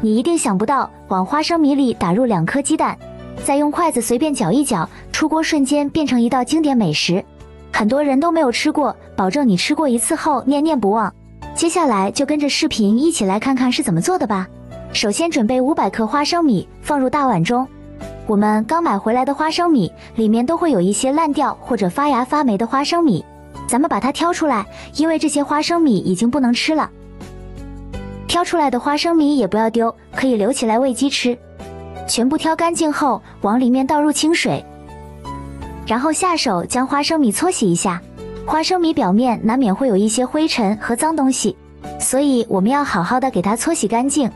你一定想不到，往花生米里打入两颗鸡蛋，再用筷子随便搅一搅，出锅瞬间变成一道经典美食。很多人都没有吃过，保证你吃过一次后念念不忘。接下来就跟着视频一起来看看是怎么做的吧。首先准备五百克花生米，放入大碗中。我们刚买回来的花生米里面都会有一些烂掉或者发芽发霉的花生米，咱们把它挑出来，因为这些花生米已经不能吃了。挑出来的花生米也不要丢，可以留起来喂鸡吃。全部挑干净后，往里面倒入清水，然后下手将花生米搓洗一下。花生米表面难免会有一些灰尘和脏东西，所以我们要好好的给它搓洗干净。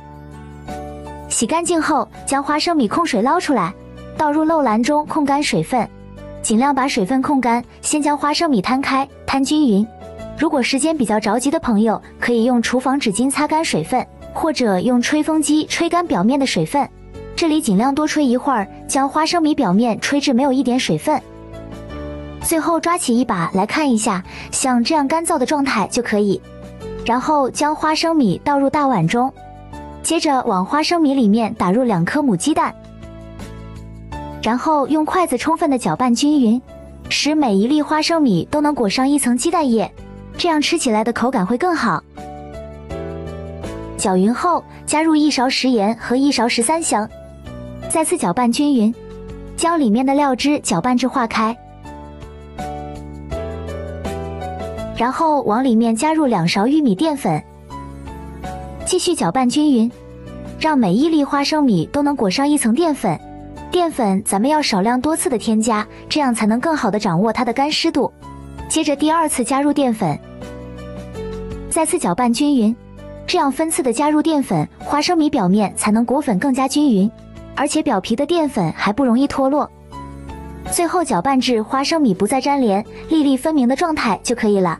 洗干净后，将花生米控水捞出来，倒入漏篮中控干水分，尽量把水分控干。先将花生米摊开，摊均匀。如果时间比较着急的朋友，可以用厨房纸巾擦干水分，或者用吹风机吹干表面的水分。这里尽量多吹一会儿，将花生米表面吹至没有一点水分。最后抓起一把来看一下，像这样干燥的状态就可以。然后将花生米倒入大碗中，接着往花生米里面打入两颗母鸡蛋，然后用筷子充分的搅拌均匀，使每一粒花生米都能裹上一层鸡蛋液，这样吃起来的口感会更好。搅匀后，加入一勺食盐和一勺十三香，再次搅拌均匀，将里面的料汁搅拌至化开。然后往里面加入两勺玉米淀粉，继续搅拌均匀，让每一粒花生米都能裹上一层淀粉。淀粉咱们要少量多次的添加，这样才能更好的掌握它的干湿度。接着第二次加入淀粉，再次搅拌均匀，这样分次的加入淀粉，花生米表面才能裹粉更加均匀，而且表皮的淀粉还不容易脱落。最后搅拌至花生米不再粘连、粒粒分明的状态就可以了。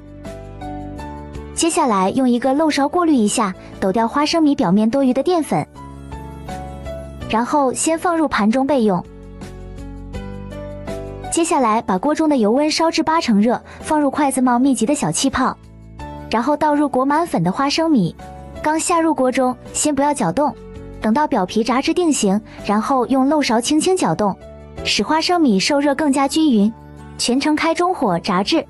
接下来用一个漏勺过滤一下，抖掉花生米表面多余的淀粉，然后先放入盘中备用。接下来把锅中的油温烧至八成热，放入筷子冒密集的小气泡，然后倒入裹满粉的花生米，刚下入锅中，先不要搅动，等到表皮炸至定型，然后用漏勺轻轻搅动，使花生米受热更加均匀，全程开中火炸制。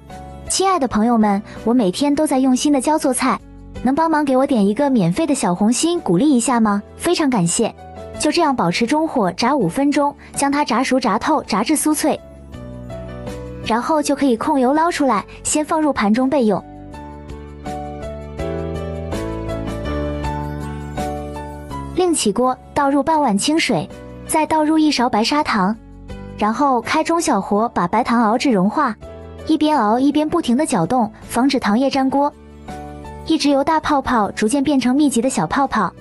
亲爱的朋友们，我每天都在用心的教做菜，能帮忙给我点一个免费的小红心鼓励一下吗？非常感谢。就这样保持中火炸五分钟，将它炸熟、炸透、炸至酥脆，然后就可以控油捞出来，先放入盘中备用。另起锅，倒入半碗清水，再倒入一勺白砂糖，然后开中小火把白糖熬至融化。一边熬一边不停的搅动，防止糖液粘锅，一直由大泡泡逐渐变成密集的小泡泡，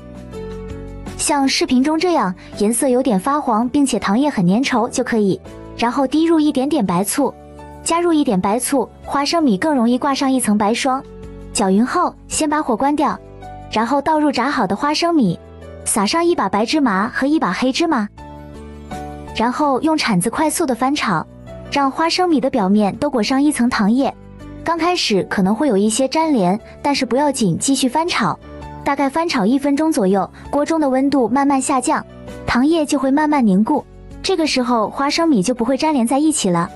像视频中这样，颜色有点发黄，并且糖液很粘稠就可以。然后滴入一点点白醋，加入一点白醋，花生米更容易挂上一层白霜。搅匀后，先把火关掉，然后倒入炸好的花生米，撒上一把白芝麻和一把黑芝麻，然后用铲子快速的翻炒。让花生米的表面都裹上一层糖液，刚开始可能会有一些粘连，但是不要紧，继续翻炒，大概翻炒一分钟左右，锅中的温度慢慢下降，糖液就会慢慢凝固，这个时候花生米就不会粘连在一起了。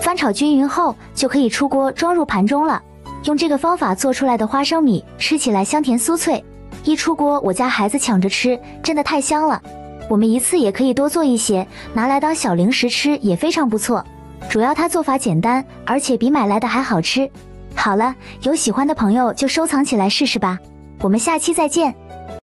翻炒均匀后，就可以出锅装入盘中了。用这个方法做出来的花生米，吃起来香甜酥脆，一出锅我家孩子抢着吃，真的太香了。我们一次也可以多做一些，拿来当小零食吃也非常不错。主要它做法简单，而且比买来的还好吃。好了，有喜欢的朋友就收藏起来试试吧。我们下期再见。